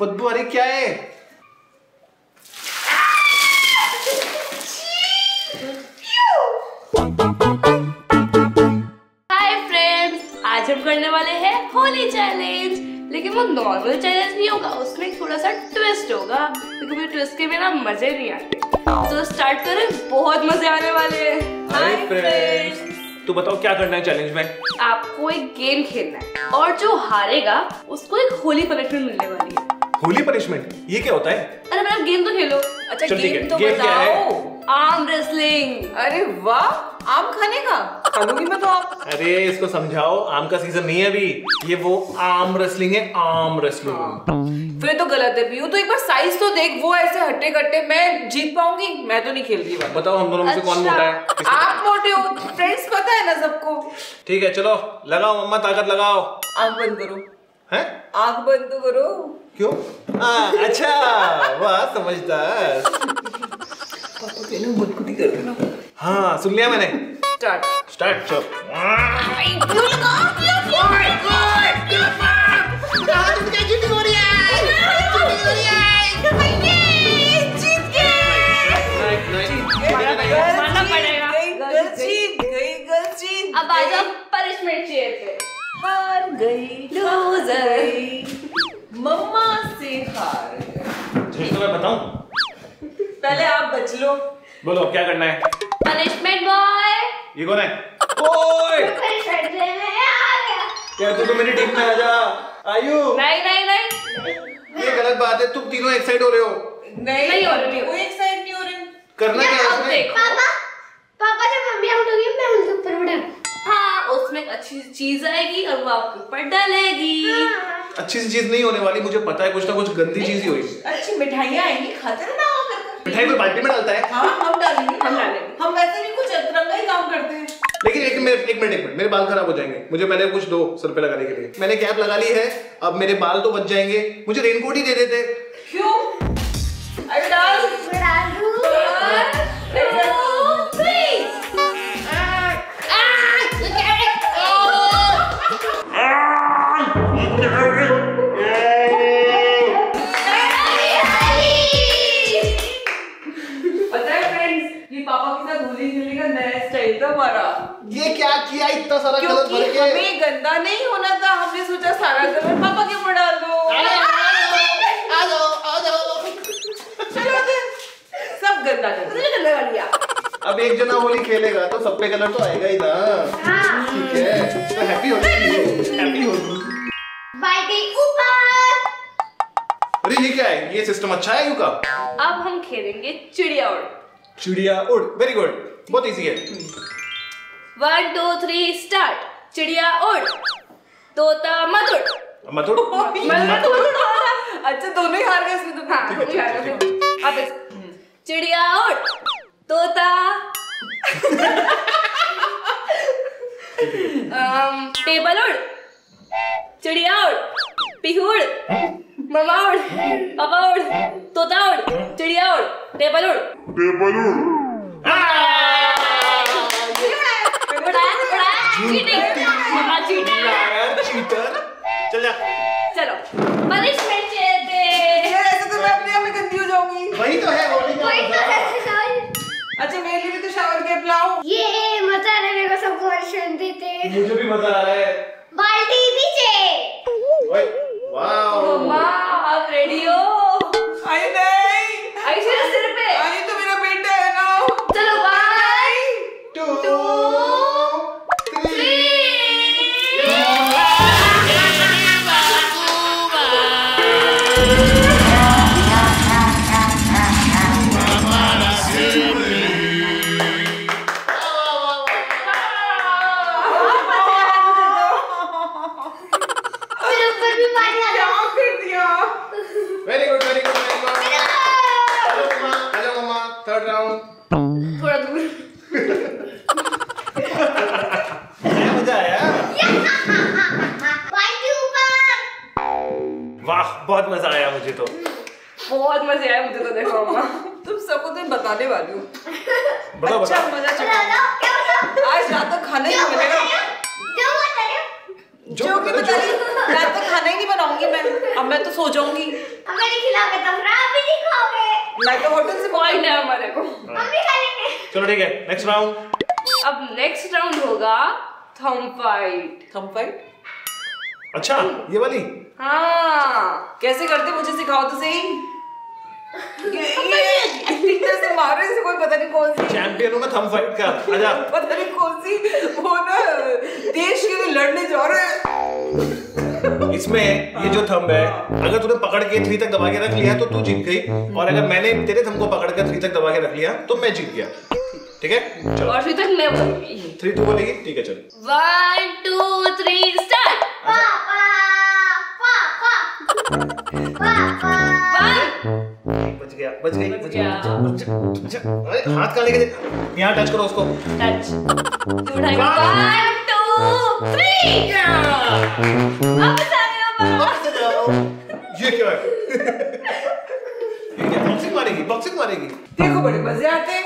बदबू अरे क्या है? हाय फ्रेंड्स आज हम करने वाले हैं होली चैलेंज लेकिन वो नॉर्मल चैलेंज नहीं होगा उसमें थोड़ा सा ट्विस्ट होगा। क्योंकि मुझे ट्विस्ट के बिना मज़े नहीं आते। तो स्टार्ट करें बहुत मज़े आने वाले हैं। हाय फ्रेंड्स तू बताओ क्या करना है चैलेंज में? आपको एक गेम खेलना है। और जो हारेगा उसको एक होली पनिशमेंट मिलने वाली है। होली पनिशमेंट ये क्या होता है? अरे मैडम गेम तो खेलो। अच्छा है, गेम तो गेम क्या है? बताओ आर्म रेसलिंग अरे वाह आम खाने का? खा मैं तो आम। अरे इसको समझाओ आम का सीज़न नहीं है अभी। ये वो आम रेसलिंग है आम रेसलिंग फिर तो गलत है पीयू तो एक बार साइज़ तो देख वो ऐसे हट्टे कट्टे मैं जीत पाऊँगी? मैं तो नहीं खेल रही बात बताओ हम दोनों में से कौन अच्छा। मोटा है? आप मोटे हो फ्रेंड्स पता है ना सबको? ठीक है चलो लगाओ मम्मा ताकत लगाओ। आँख बंद करो। हैं? आँख बंद तो करो। क्यों? आ, अच्छा वाह समझदार। पापा कहना गुदगुदी कर देना हाँ सुन लिया मैंने स्टार्ट स्टार्ट चल लो बोलो क्या करना है? पनिशमेंट बॉय ये कौन है? ओए! यार तू तो मेरी टीम में आ जा। आयु। नहीं नहीं नहीं। ये गलत बात है तुम तीनों एक साइड हो रहे हो। नहीं नहीं हो रही, हो एक साइड नहीं हो रही। करना क्या है अब देखो। पापा पापा जब मम्मी आउट होगी मैं उनके ऊपर बैठा हाँ उसमें एक अच्छी चीज़ आएगी और वो आपके ऊपर डलेगी। अच्छी सी चीज़ नहीं होने वाली मुझे पता है कुछ ना कुछ गंदी चीज़ ही होगी। अच्छी मिठाइयाँ आएँगी खाते रहना आओ करके मिठाई कोई बाल्टी में डालता है। हाँ हम डालेंगे। हम डालेंगे। हम वैसे भी कुछ अतरंगा ही काम करते हैं। लेकिन एक मिनट एक मिनट एक मिनट मेरे बाल खराब हो जाएँगे। मुझे पहले कुछ दो सर पे लगाने के लिए। मैंने कैप लगा ली है अब मेरे बाल तो बच जाएँगे। मुझे रेनकोट ही दे देते। क्यों? अरे डाल। हमें गंदा नहीं होना था हमने सोचा सारा कलर पापा के ऊपर डाल दो आ जाओ आ जाओ चलो सब गंदा कर दिया। अब एक जना होली खेलेगा तो सब पे कलर तो आएगा ही ना ठीक है तो हैप्पी होली हैप्पी होली बाल्टी ऊपर अरे ये क्या है ये सिस्टम अच्छा है यू का अब हम खेलेंगे चिड़िया उड़ चिड़िया उड़ वेरी गुड बहुत इजी है वन टू थ्री स्टार्ट चिड़िया उड़ तोता मत उड़ मत उड़ मत उड़ अच्छा दोनों ही हार गए इसमें तो। हाँ ठीक है, हार गए। अब इस- चिड़िया उड़ तोता। अम, टेबल उड़ चिड़िया उड़ पीहू उड़ ममा उड़ पापा उड़ तोता उड़ चिड़िया उड़ टेबल उड़। उड़ाया उड़ाया चीटिंग मम्मा चीटर चल जा चलो। पनिशमेंट पे यार ऐसे तो मैं अपने आप में गंदी हो जाऊँगी वही तो है होली का वही तो है अच्छा मेरे लिए भी तो शावर कैप लाओ। ये मज़ा आ रहा है मेरे को सबको वर्षन देते। मुझे भी मज़ा आ रहा है। भी पानी आ क्या रहा कर दिया very good very good very good hello mamma hello mamma third round थोड़ा दूर मज़ा आया वाह बहुत मज़ा आया मुझे तो। बहुत मज़े आए मुझे तो देखो मम्मा तुम सबको तो बताने वाली हूँ। अच्छा मज़ा बताओ आज रात तक खाना ही मिलेगा जो बता रहे जो जो कि बता बता रही रही रात को खाना ही नहीं बनाऊँगी मैं अब मैं तो सो जाऊँगी। हमें नहीं खिलाओगे तो फिर आप भी नहीं खाओगे। मैं तो होटल से पॉइंट है हमारे को। हम भी खा लेंगे। चलो ठीक है नेक्स्ट राउंड अब नेक्स्ट राउंड होगा थम फाइट थम फाइट अच्छा ये वाली? हाँ। कैसे करते मुझे सिखाओ तो सही? ये ये इस तरह से मारे से कोई पता नहीं कौन सी। चैंपियन मैं थम फाइट का आजा। पता नहीं कौन सी। वो ना देश के लिए लड़ने जा रहे इसमें ये जो थंब है अगर तूने पकड़ के थ्री तक दबा के रख लिया तो तू जीत गई। और अगर मैंने तेरे थंब को पकड़ कर थ्री तक दबा के रख लिया तो मैं जीत गया। ठीक है? चलो। और फिर तक मैं थ्री टू बोलेगी? ठीक है चलो। वन टू बच गई बच बच गया। अरे हाथ कहाँ लेके दे। यहाँ टच करो उसको। टच तू वन टू थ्री वापस आ जाओ ये क्या है? बॉक्सिंग मारेगी बॉक्सिंग मारेगी? देखो बड़े मज़े आते हैं।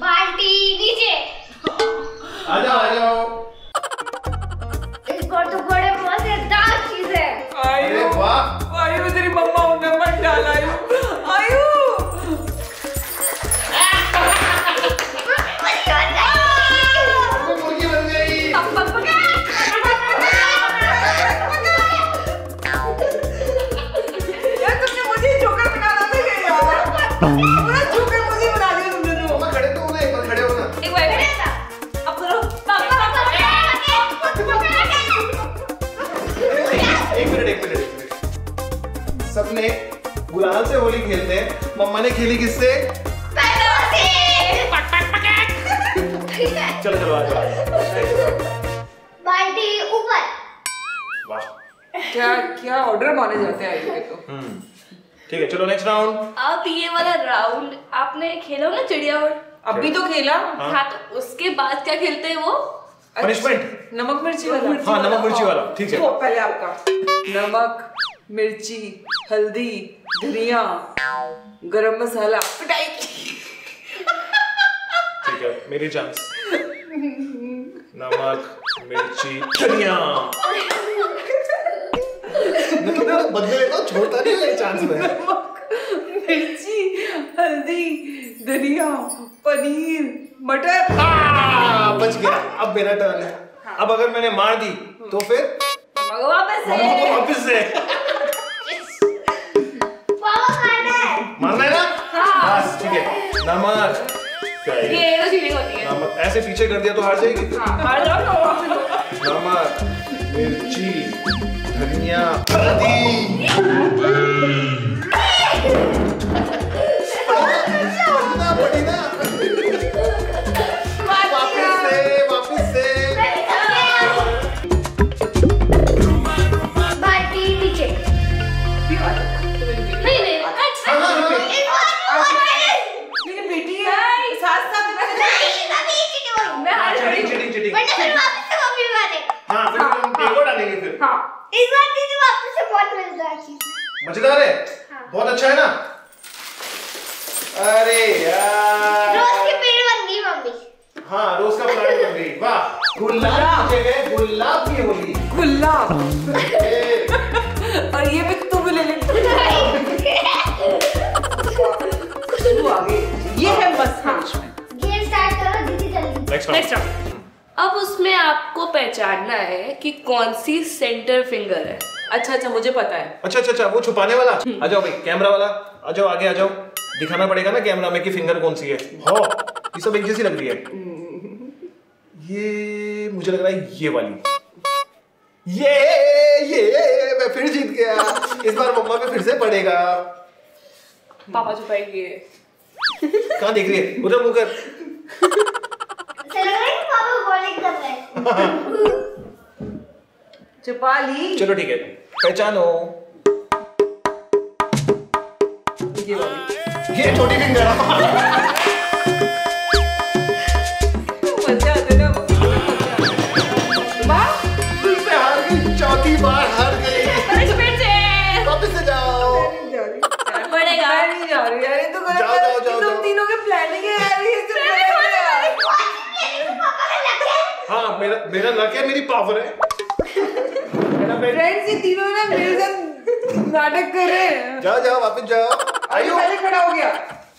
बाल्टी नीचे। आ जाओ आ जाओ। इस बार तो बड़े मज़ेदार चीज़ है। अरे वाह। आयु तेरी मम्मा उन्हें मत डाल खेली किससे? चलो चलो बाल्टी ऊपर। क्या क्या ऑर्डर माने जाते हैं तो हम्म ठीक है चलो नेक्स्ट राउंड अब ये वाला राउंड आपने खेला ना चिड़िया और? अभी तो खेला। हाँ। हाँ तो उसके बाद क्या खेलते हैं वो? पनिशमेंट नमक मिर्ची वाला। हाँ, नमक मिर्ची वाला, ठीक है। पहले आपका। नमक मिर्ची हल्दी। धनिया गरम मसाला पिटाई ठीक है मेरी चांस नमक मिर्ची धनिया. मैं तो बदले लेता छोड़ता नहीं मेरी चांस में मिर्ची हल्दी धनिया पनीर मटर। बच गया। अब मेरा टर्न है। अब अगर मैंने मार दी तो फिर? वापस से। वापस से। पीछे कर दिया तो हार जाएगी। हार जाओ नमक मिर्ची धनिया हल्दी। पढ़ना, पढ़ना। बहुत अच्छा है ना? अरे यार। रोज की पेड़ बन गई मम्मी। हाँ रोज का प्लांट बन गई। वाह। गुलाब। जगह गुलाब की होली गुलाब। और ये भी तू भी ले ये है मस्त। गेम स्टार्ट करो दीदी जल्दी। नेक्स्ट नेक्स्ट अब उसमें आपको पहचानना है कि कौन सी सेंटर फिंगर है। अच्छा अच्छा मुझे पता है। अच्छा अच्छा अच्छा वो छुपाने वाला? आ जाओ भाई कैमरा वाला आ जाओ आगे आ जाओ। दिखाना पड़ेगा ना कैमरा में कि फिंगर कौन सी है। हो ये सब एक जैसी लग रही है। ये मुझे लग रहा है ये वाली। ये ये मैं फिर जीत गया। इस बार मम्मा पे फिर से पड़ेगा। पापा छुपाएँगे। कहाँ देख रही है? उधर मुँह कर। ऐसा लग रहा है कि पापा बॉलिंग कर रहे हैं। छुपा ली। चलो ठीक है। पहचानो। ये वाली ये छोटी फिंगर मज़ा आता ना वो मज़ा आता। वाह। फिर से हार गई चौथी बार हार गई। पनिशमेंट वापस से जाओ। नहीं जा रही। पड़ेगा मैं नहीं जा रही। यार ये तो है। जाओ, जाओ, तुम जाओ। तीनों के प्लानिंग है यार ये तो गलत है यार। हाँ। मेरा मेरा लक है मेरी पावर है। फ्रेंड्स ये तीनों ना मेरे साथ नाटक कर रहे हैं। जाओ जाओ वापस जाओ। आयो पहले खड़ा हो गया।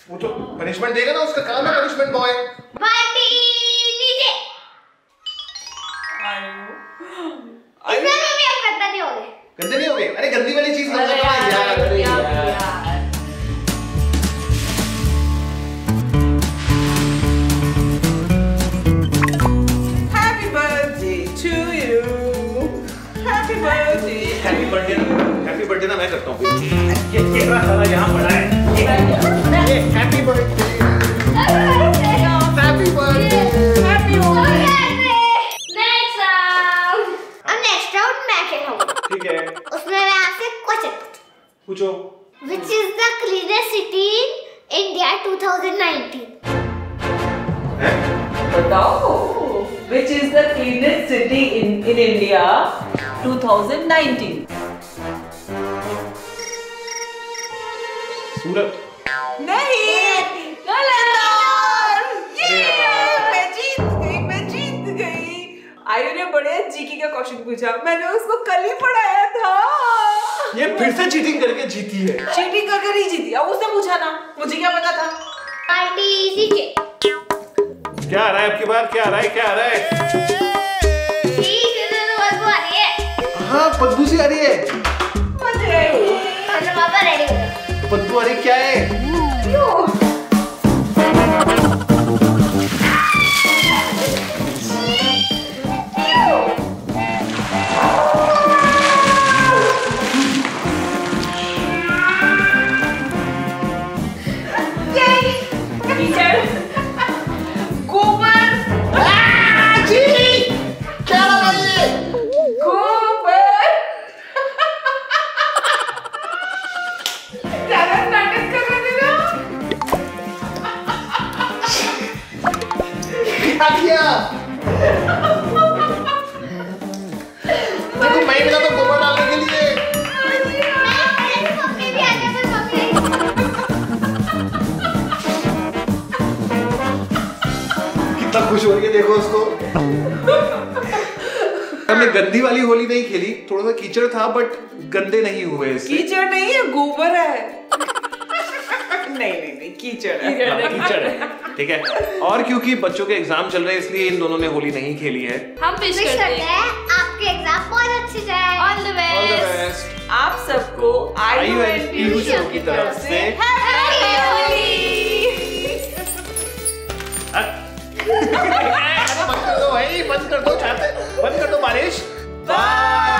वो तो पनिशमेंट देगा ना उसका काम है पनिशमेंट बॉय बाल्टी नीचे। इसमें मैं अब करता नहीं होगे। गंदे नहीं हो गए अरे गंदी वाली चीज़ ना यार, बर्थडे ना मैं करता हूँ। ये ये साला यहाँ पड़ा है। ये happy birthday happy birthday happy next round अब नेक्स्ट राउंड मैं खेलूँगा ठीक है। उसमें मैं आपसे क्वेश्चन पूछो। Which is the cleanest city in India 2019? हैं? बताओ। Which is the cleanest city in in India 2019 सूरत। नहीं। अरे मैं जीत गई मैं जीत गई। आयु ने बड़े जीके का क्वेश्चन पूछा। मैंने उसको कल ही पढ़ाया था। ये फिर से चीटिंग करके जीती है। चीटिंग करके नहीं जीती। अब उसने पूछा ना मुझे क्या पता था? क्या आ रहा है आपकी बार? क्या आ रहा है? क्या आ रहा है? तो बदबू आ रही है। हाँ पद्दू सी आ रही है। मुझे मतलब पापा रेडी हो अरे क्या है? मैं मिला तो गोबर डालने के लिए। कितना खुश हो रही है देखो उसको। हमने गंदी वाली होली नहीं खेली थोड़ा सा कीचड़ था बट गंदे नहीं हुए इससे। कीचड़ नहीं है गोबर है। नहीं नहीं नहीं कीचड़ है। हाँ, कीचड़ है। ठीक है। और क्योंकि बच्चों के एग्ज़ाम चल रहे हैं इसलिए इन दोनों ने होली नहीं खेली है। हम विश करते हैं। हैं बहुत अच्छे जाए ऑल द बेस्ट आप सबको आई आयु एंड एन पीयू की तरफ़ से हैप्पी होली अरे बंद कर दो भाई बंद कर दो चाहते बंद कर दो बारिश। बाय